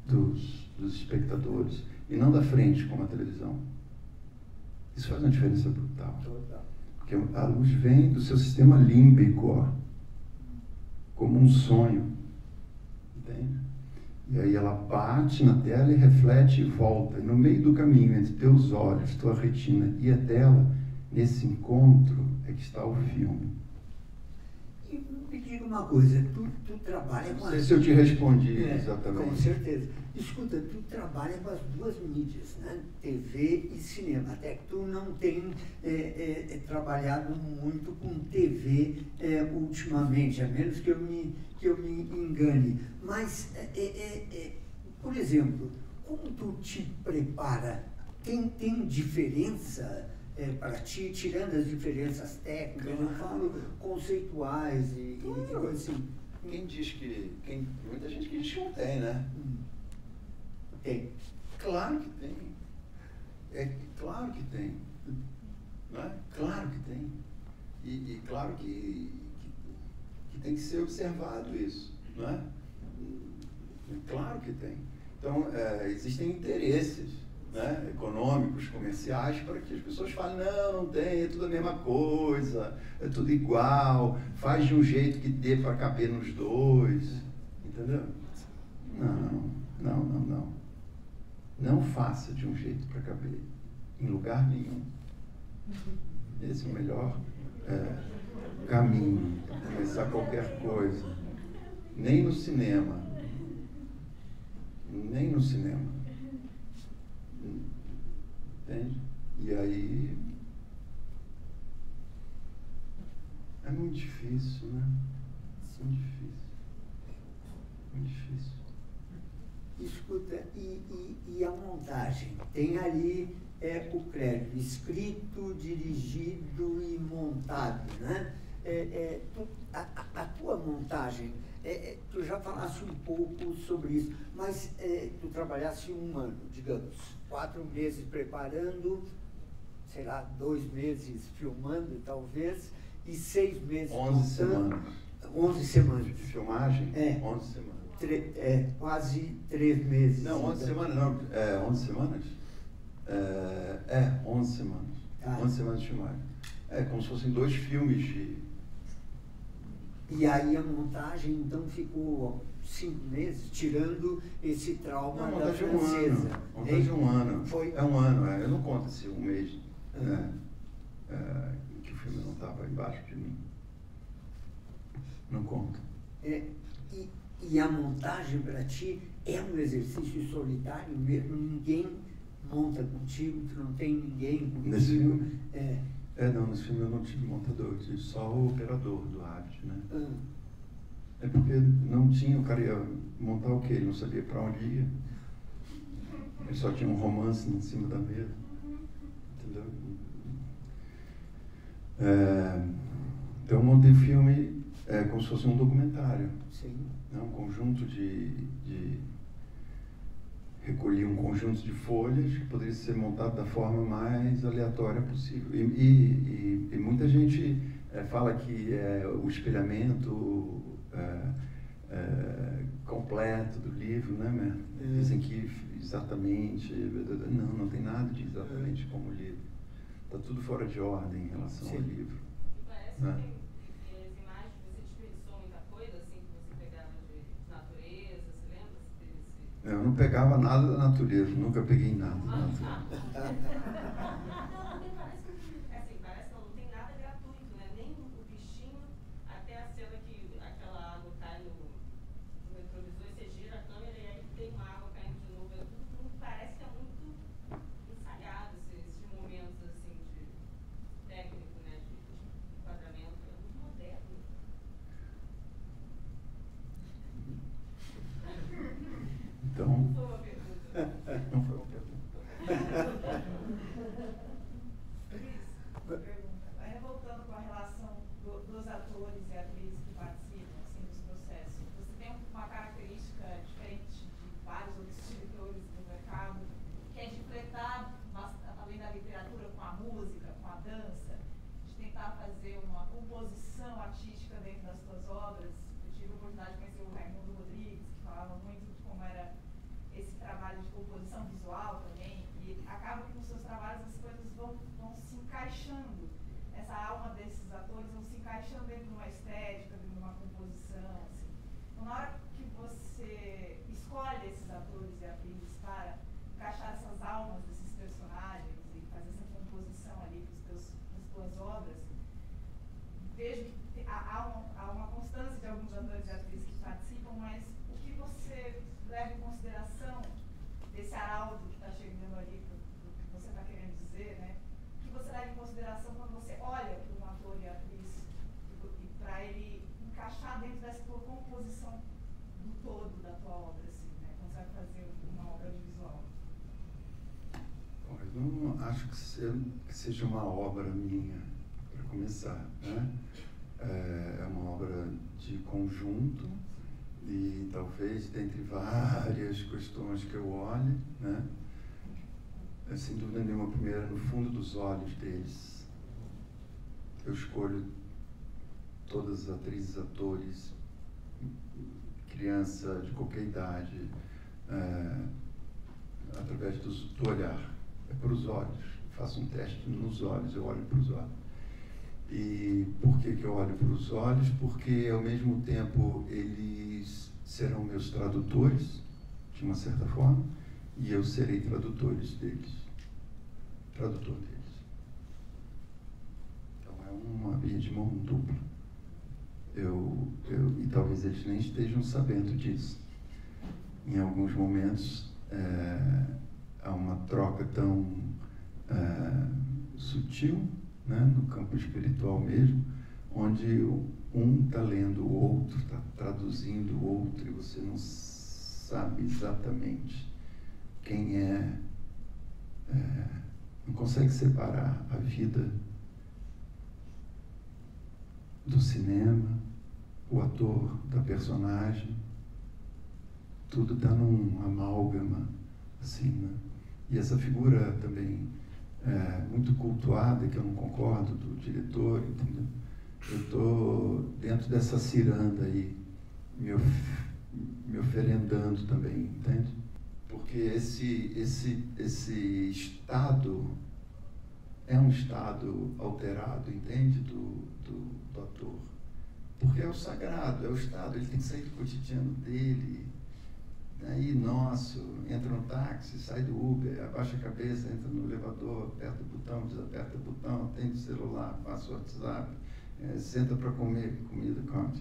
dos, dos espectadores, e não da frente, como a televisão. Isso faz uma diferença brutal. Porque a luz vem do seu sistema límbico, ó, como um sonho. Entende? E aí ela bate na tela e reflete e volta. E no meio do caminho entre teus olhos, tua retina e a tela, nesse encontro é que está o filme me diga uma coisa, tu, tu trabalha com Não sei as... se eu te respondi é, exatamente. Com certeza. Escuta, tu trabalha com as duas mídias, né? TV e cinema. Até que tu não tem é, é, é trabalhado muito com TV é, ultimamente, a menos que eu me, que eu me engane. Mas, é, por exemplo, como tu te prepara? Tem, tem diferença? É, para ti, tirando as diferenças técnicas, eu falo conceituais e, e coisas assim. Quem diz que. Quem, muita gente que diz que não tem, né? Hum. Tem. Claro que tem. É claro que tem. Né? Claro que tem. E, e claro que, que, que, tem que ser observado isso. Né? Claro que tem. Então, é, existem interesses né, econômicos, comerciais, para que as pessoas falem, não, não tem, é tudo a mesma coisa, é tudo igual, faz de um jeito que dê para caber nos dois. Entendeu? Não, não, não, não. Não faça de um jeito para caber em lugar nenhum. Esse é o melhor é, caminho para começar qualquer coisa. Nem no cinema. Nem no cinema. Entende? E aí. É muito difícil, né? Muito difícil. Muito difícil. Escuta, e, e, e a montagem? Tem ali é, o crédito escrito, dirigido e montado, né? É, é, tu, a, a, tua montagem, é, é, tu já falaste um pouco sobre isso, mas é, tu trabalhaste um ano, digamos, quatro meses preparando, sei lá, dois meses filmando, talvez, e seis meses Onze semanas. Onze semanas. De filmagem? É. Onze semanas. tre- é, quase três meses. Não, 11 Então, semanas não. É, 11 semanas? É, é 11 semanas. Ah. 11 semanas de filmagem. É como se fossem dois filmes de... E aí a montagem então ficou cinco meses, tirando esse trauma Não, da montagem de um francesa. ano. De um ano. Foi- É um ano, é. Eu não conto esse um mês Uhum. né, é, que o filme não estava embaixo de mim. Não conto. É, e, e a montagem para ti é um exercício solitário mesmo, ninguém monta contigo, tu não tem ninguém contigo. Nesse filme? É, É, não, nesse filme eu não tive montador, eu tive só o operador do arte, né? ah, É porque não tinha, o cara ia montar o quê? Ele não sabia para onde ia. Ele só tinha um romance em cima da mesa. Entendeu? É, então eu montei filme é, como se fosse um documentário. sim. né? Um conjunto de, de. Recolhi um conjunto de folhas que poderia ser montado da forma mais aleatória possível. E, e, e- e muita gente eh, fala que é o espelhamento completo do livro, né, Mer? É. Dizem que exatamente. Não, não tem nada de exatamente como o livro. Está tudo fora de ordem em relação ao Sim. livro. E parece né? que tem, as imagens, você desperdiçou muita coisa, assim, que você pegava de natureza, você lembra desse? Eu não pegava nada da natureza, nunca peguei nada da natureza. Não, porque parece que, assim, parece que não tem nada gratuito, né? Nem o bichinho, até a cena que aquela água cai no, no retrovisor, você gira a câmera e aí tem uma água caindo de novo. É tudo, tudo parece que é muito ensaiado esses, esses momentos, assim, de técnico, né? De, de enquadramento. É muito moderno. Então, Não foi uma pergunta. não foi uma pergunta. Pergunta. Aí voltando com a relação do- dos atores e atrizes que participam assim, dos processos, você tem uma característica diferente de vários outros diretores do mercado, que é de fletar, bast- além da literatura, com a música, com a dança, de tentar fazer uma composição artística dentro das suas obras. Eu tive a oportunidade de conhecer o Raimundo Rodrigues, que falava muito de como era esse trabalho de composição visual também, e acaba que nos seus trabalhos as coisas vão, vão se encaixando, essa alma desses atores vão se encaixando dentro de uma estética, dentro de uma composição, assim. Então, na hora que você escolhe esses atores e atrizes para encaixar essas almas desses personagens e fazer essa composição ali para as tuas obras, vejo que te- há, há uma, há uma constância de alguns atores e atrizes que participam, mas o que você leva em consideração desse arauto que está chegando ali, do, do que você está querendo dizer, né? O que você leva em consideração quando você olha para um ator e atriz e para ele encaixar dentro dessa tua composição do todo da tua obra, assim, né? Quando você vai fazer uma obra audiovisual. Bom, eu não acho que, se- que seja uma obra minha, para começar. Né? É é uma obra de conjunto e talvez dentre várias questões que eu olhe, né? é, sem dúvida nenhuma, primeiro, no fundo dos olhos deles, eu escolho todas as atrizes, atores, criança de qualquer idade, é, através dos- do, olhar, para os olhos. Faço um teste nos olhos, eu olho para os olhos. E por que, que eu olho para os olhos? Porque, ao mesmo tempo, eles serão meus tradutores, de uma certa forma, e eu serei tradutores deles. Tradutor deles. Então, é uma via de mão dupla. Eu, eu, e talvez eles nem estejam sabendo disso. Em alguns momentos, é, há uma troca tão é, sutil, né, no campo espiritual mesmo, onde um está lendo o outro, está traduzindo o outro, e você não sabe exatamente quem é, é, não consegue separar a vida do cinema, o ator da personagem, tudo está num amálgama, assim, né? E essa figura também é, muito cultuada, que eu não concordo, do diretor, entendeu? Eu estou dentro dessa ciranda aí, me, of- me oferendando também, entende? Porque esse, esse, esse estado é um estado alterado, entende? Do, do, do ator. Porque é o sagrado, é o estado, ele tem que sair do cotidiano dele. Aí, nosso, entra no táxi, sai do Uber, abaixa a cabeça, entra no elevador, aperta o botão, desaperta o botão, atende o celular, passa o WhatsApp, é, senta para comer comida, come,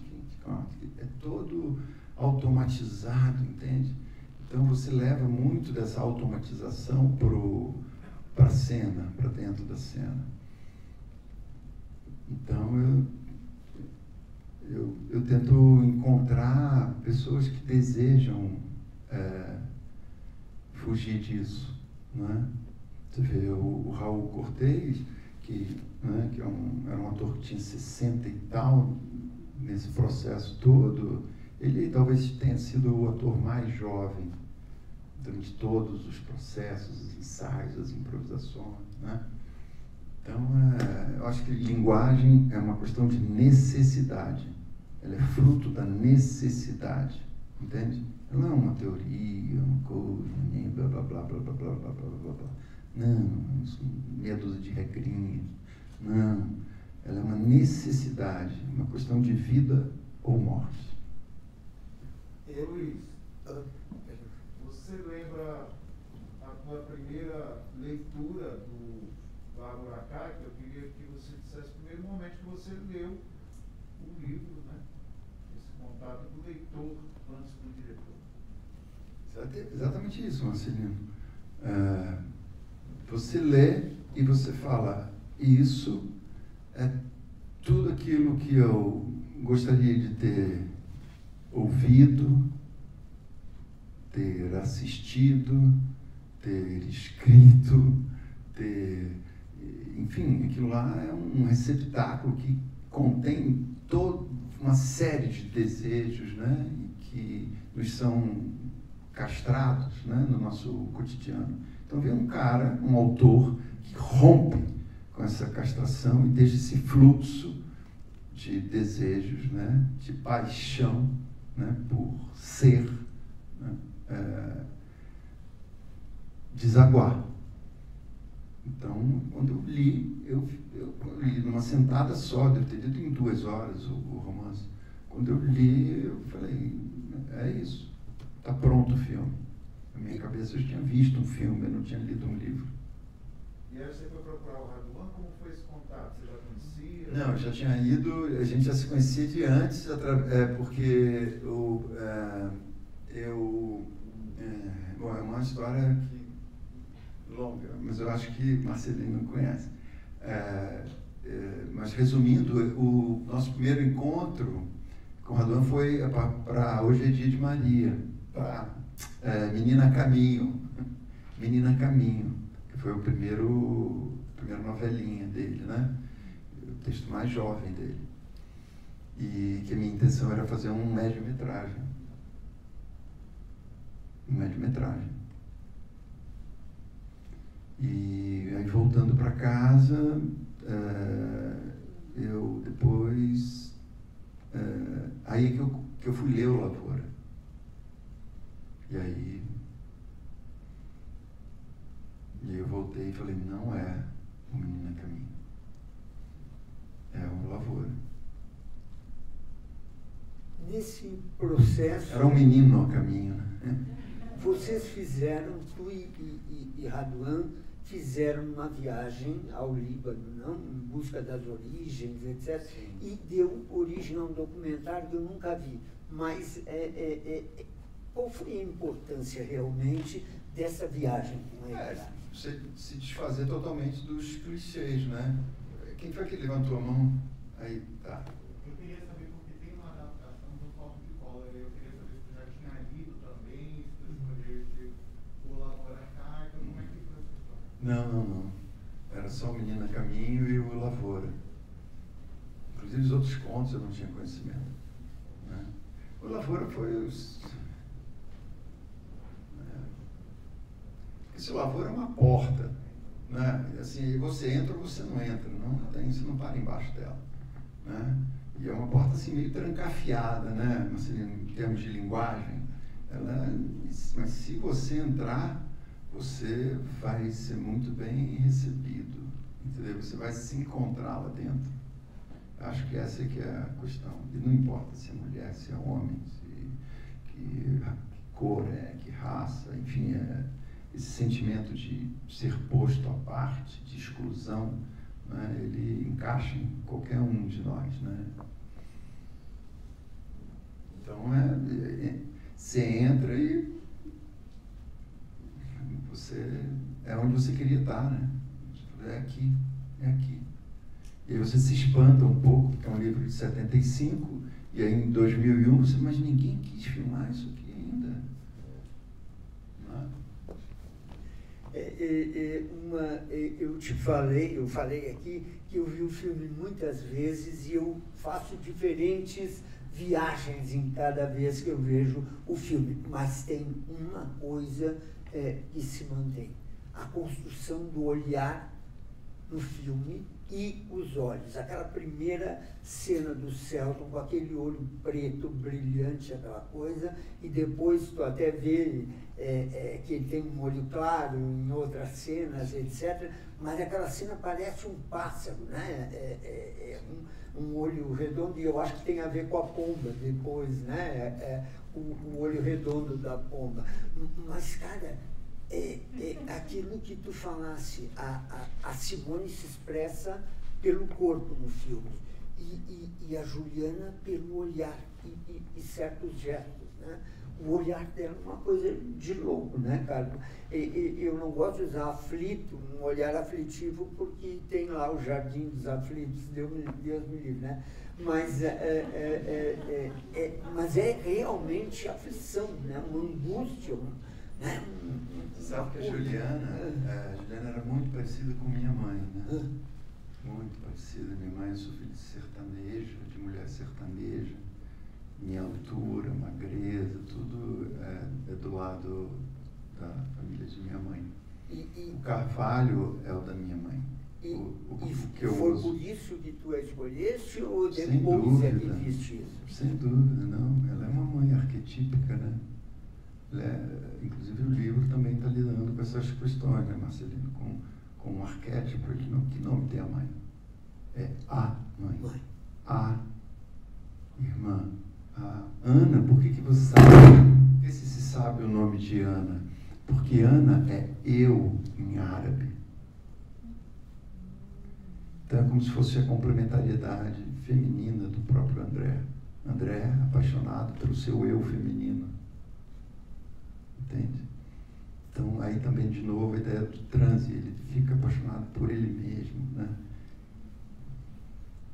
come, é todo automatizado, entende? Então você leva muito dessa automatização para a cena, para dentro da cena. Então eu, eu, eu tento encontrar pessoas que desejam é, fugir disso. Né? Você vê o, o Raul Cortez, que, né, que é um, era um ator que tinha 60 e tal, nesse processo todo, ele talvez tenha sido o ator mais jovem durante todos os processos, os ensaios, as improvisações. Né? Então, é, eu acho que linguagem é uma questão de necessidade. Ela é fruto da necessidade, entende? Ela não é uma teoria, uma coisa, nem blá blá blá blá blá blá blá blá blá blá. Não, meia dúzia de regrinhas. Não. Ela é uma necessidade, uma questão de vida ou morte. E Luiz, você lembra a tua primeira leitura do Lago Uracá, que eu queria que você dissesse primeiro momento que você leu o livro, né? Esse contato do leitor antes do diretor. Exatamente isso, Marcelino. É, você lê e você fala, isso é tudo aquilo que eu gostaria de ter ouvido, ter assistido, ter escrito, ter. Enfim, aquilo lá é um receptáculo que contém toda uma série de desejos né, que nos são castrados né, no nosso cotidiano. Então vem um cara, um autor, que rompe com essa castração e deixa esse fluxo de desejos, né, de paixão né, por ser, né, é, desaguar. Então, quando eu li, eu, eu, eu, li numa sentada só, deve ter lido em duas horas o, o romance. Quando eu li, eu falei, é isso, está pronto o filme. Na minha cabeça eu tinha visto um filme, eu não tinha lido um livro. E aí você foi procurar o Raduan, como foi esse contato? Você já conhecia? Não, eu já tinha ido, a gente já se conhecia de antes, é, porque eu, é, eu é, bom, é uma história que, longa, mas eu acho que Marcelino não conhece. É, é, mas resumindo, o nosso primeiro encontro com Raduan foi para Hoje é Dia de Maria, para é, Menina Caminho. Menina Caminho, que foi o primeiro, primeira novelinha dele, né? O texto mais jovem dele. E que a minha intenção era fazer um médio-metragem. Um médio-metragem. E aí voltando para casa, é, eu depois. É, aí que eu, que eu fui ler o Lavoura. E aí. E eu voltei e falei: não é o menino a caminho. É o lavoura. Nesse processo. Era um menino a caminho, né? Vocês fizeram, tu e, e, e Raduan fizeram uma viagem ao Líbano, não? em busca das origens, etc. Sim. E deu origem a um documentário que eu nunca vi. Mas é, é, é, qual foi a importância realmente dessa viagem com ele? É, você se desfazer totalmente dos clichês, né? Quem foi que levantou a mão? Aí, tá. Eu queria saber, porque tem uma adaptação do Paulo de Cola, eu queria saber se você já tinha lido também, se você escolheu o Lavoura Carta, como é que foi essa história? Não, não, não. Era só o Menina Caminho e o Lavoura. Inclusive os outros contos eu não tinha conhecimento. Né? O Lavoura foi os Esse lavoura é uma porta. Né? Assim, você entra ou você não entra, não tem, você não para embaixo dela. Né? E é uma porta assim meio trancafiada, né? Assim, em termos de linguagem. Ela, mas se você entrar, você vai ser muito bem recebido. Entendeu? Você vai se encontrar lá dentro. Acho que essa é que é a questão. E não importa se é mulher, se é homem, se, que, que cor é, que raça, é, esse sentimento de ser posto à parte, de exclusão, né, ele encaixa em qualquer um de nós. Né? Então, é, é, você entra e você é onde você queria estar, né? É aqui, é aqui. E aí você se espanta um pouco, porque é um livro de 75, e aí em 2001 você, mas ninguém quis filmar isso aqui ainda. É, é, é uma, é, eu te falei, eu falei aqui que eu vi o filme muitas vezes e eu faço diferentes viagens em cada vez que eu vejo o filme, mas tem uma coisa é, que se mantém: a construção do olhar no filme e os olhos. Aquela primeira cena do Celton com aquele olho preto, brilhante, aquela coisa, e depois tu até vê é, é, que ele tem um olho claro em outras cenas, etc. Mas aquela cena parece um pássaro, né? É, é, é um, um, olho redondo, e eu acho que tem a ver com a pomba depois, né? É, o, o olho redondo da pomba. Mas, cara, é, é, aquilo que tu falasse, a, a, a, Simone se expressa pelo corpo no filme e, e, e a Juliana pelo olhar e, e, e, certos gestos. Né? O olhar dela é uma coisa de louco, né, cara? eu não gosto de usar aflito, um olhar aflitivo, porque tem lá o jardim dos aflitos, Deus, Deus me livre, né? Mas é, é, é, é, mas é realmente aflição, né? uma angústia, né? Sabe que a Juliana, é, a Juliana era muito parecida com minha mãe, né? Muito parecida. Minha mãe, eu sou filho de sertaneja, de mulher sertaneja. Minha altura, magreza, tudo é, é do lado da família de minha mãe. E, e, o Carvalho é o da minha mãe. E, o, o, que foi uso. por isso que tu a escolheste ou depois Sem dúvida, é que isso? Sem dúvida, não. Ela é uma mãe arquetípica, né? É, inclusive o livro também está lidando com essas questões, né, Marcelino? Com, com um arquétipo, que, não, que nome tem a mãe? É a mãe. mãe. A irmã. A Ana, por que, que você sabe? Que se, se sabe o nome de Ana? Porque Ana é eu em árabe. Então é como se fosse a complementariedade feminina do próprio André. André apaixonado pelo seu eu feminino. Entende? Então, aí também, de novo, a ideia do transe, ele fica apaixonado por ele mesmo, né?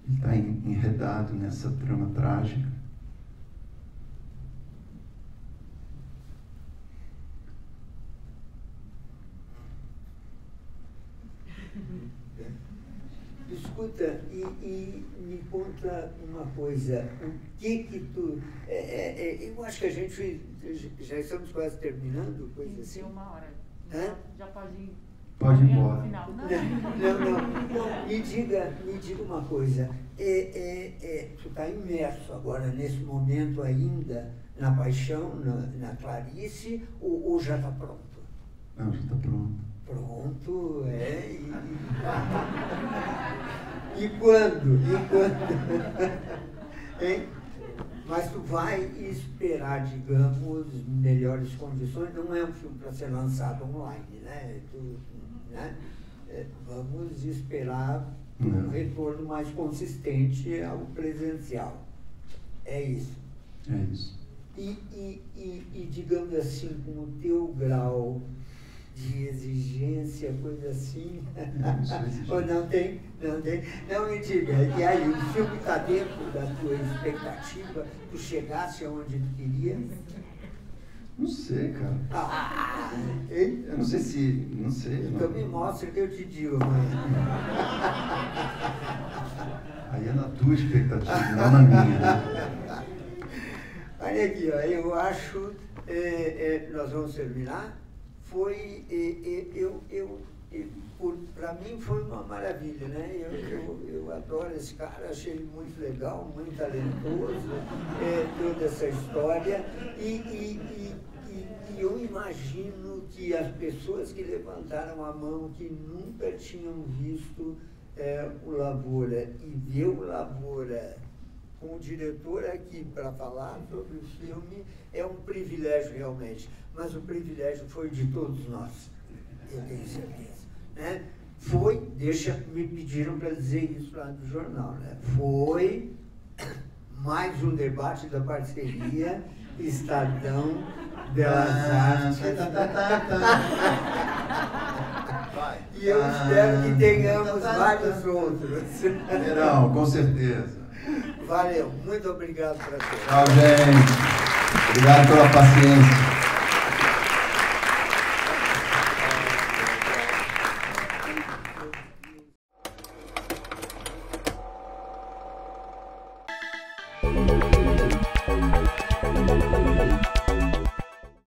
Ele está enredado nessa trama trágica. Escuta, e, e, me conta uma coisa, o que que tu... É, é, é eu acho que a gente, já estamos quase terminando, coisa Tem assim. uma hora. Hã? Já pode ir. Pode ir embora. Não, não, não, não. Me diga, me diga uma coisa. É, é, é, tu está imerso agora, nesse momento ainda, na paixão, na, na Clarice, ou, ou já está pronto? Não, já está pronto. Pronto, é. E, e quando? E quando? hein? Mas tu vai esperar, digamos, melhores condições. Não é um filme para ser lançado online, né? Tu, né? É, vamos esperar um retorno mais consistente ao presencial. É isso. É isso. E, e, e, e digamos assim, com o teu grau de exigência, coisa assim. Ou não tem? Não tem? Não me diga. E aí, o filme está dentro da tua expectativa? Tu chegasse aonde tu queria? Não sei, cara. Ah, eu não sei se. Não sei. Então não. me mostra que eu te digo amanhã. Aí é na tua expectativa, não na minha. Né? Olha aqui, ó, eu acho. É, é, nós vamos terminar? Foi, eu, eu para mim foi uma maravilha, né? Eu, eu, eu, adoro esse cara, achei ele muito legal, muito talentoso, é, toda essa história. E, e, e, e, eu imagino que as pessoas que levantaram a mão, que nunca tinham visto é, o Lavoura e ver o Lavoura com o diretor aqui para falar sobre o filme, é um privilégio realmente. Mas o privilégio foi de todos nós, eu tenho certeza. Né? foi, deixa, me pediram para dizer isso lá no jornal, né? Foi mais um debate da parceria Estadão Belas Artes. tá, tá, tá. E eu espero que tenhamos vários outros. Verão, com certeza. Valeu, muito obrigado. Tchau, gente. Obrigado pela paciência.